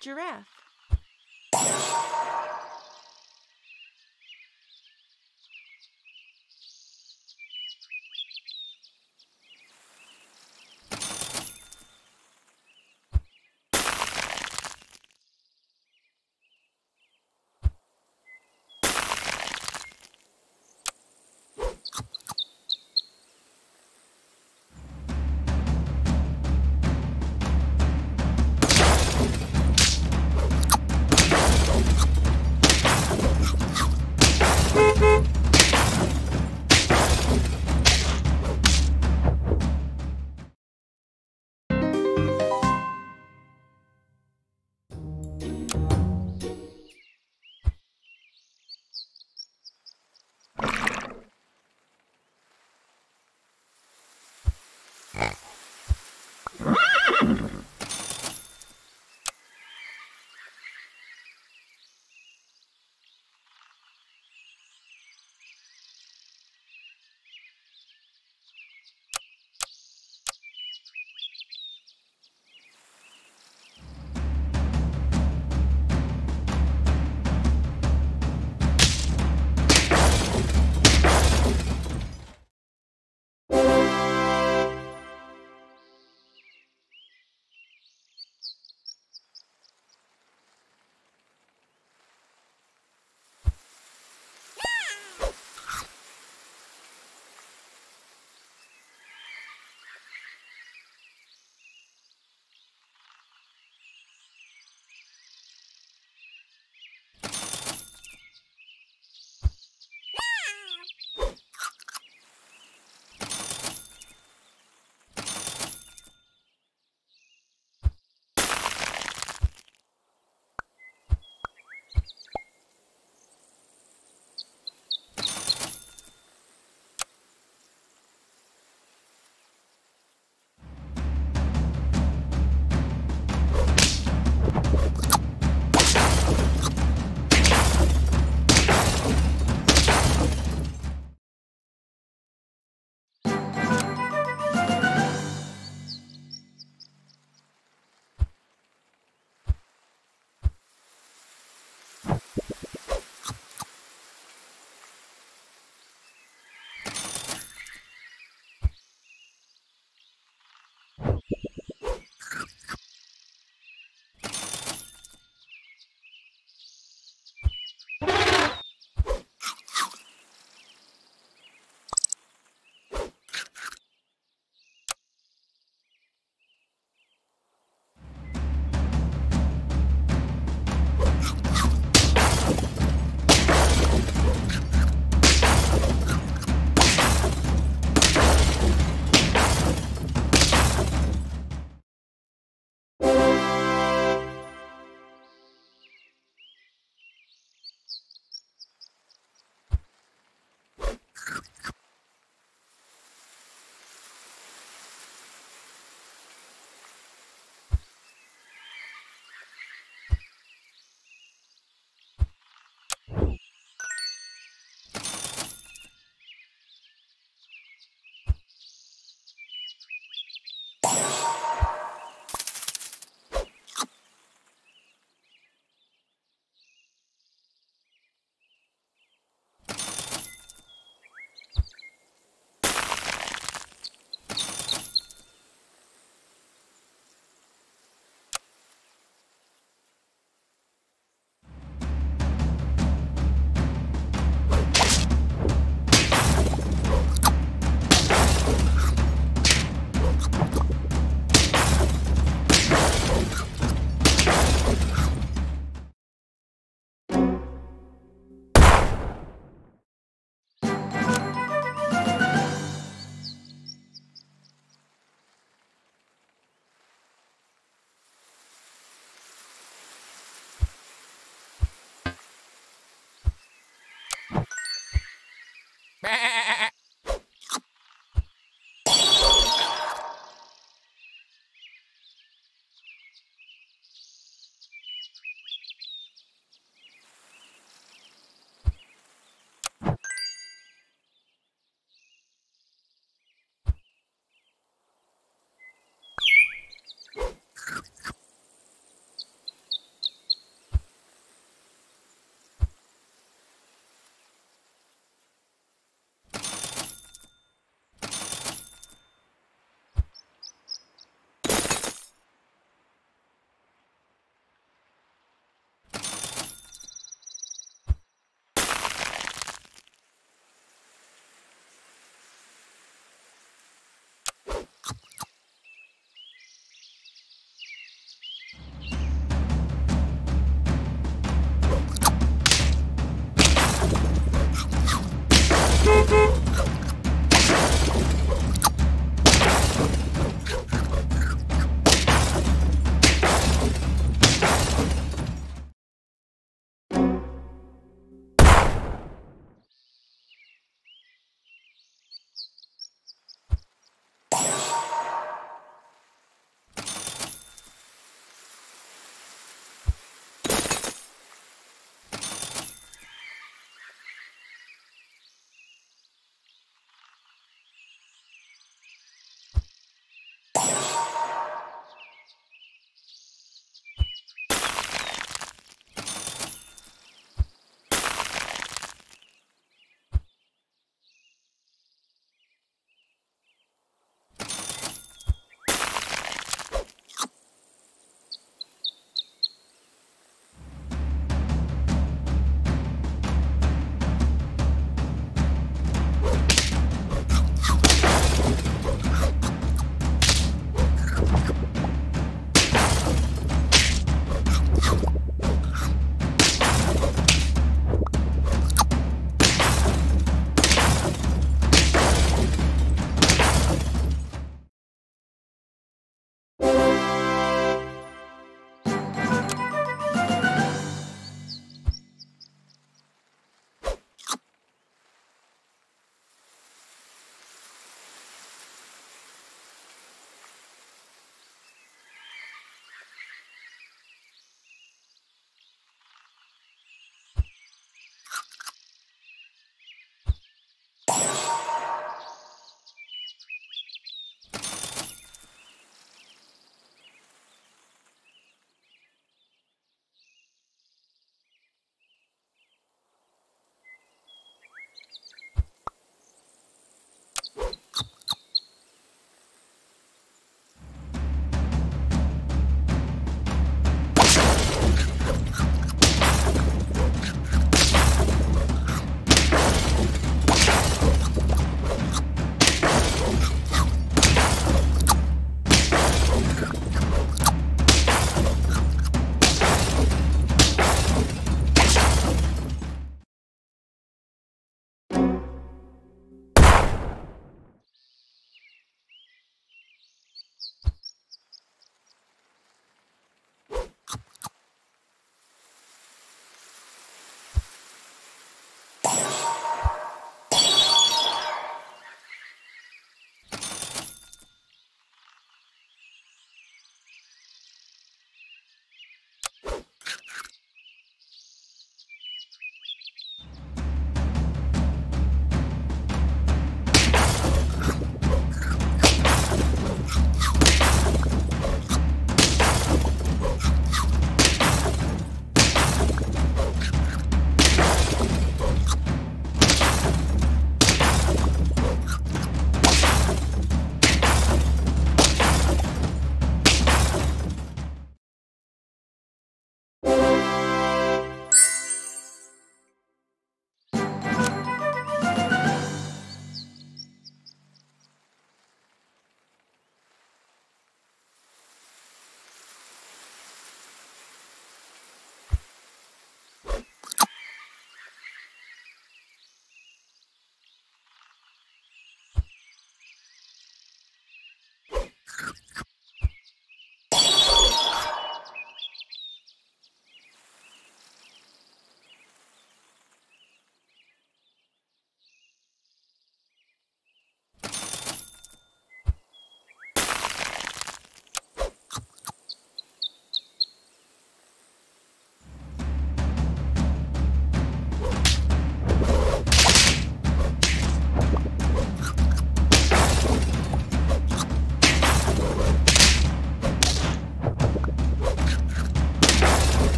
Giraffe.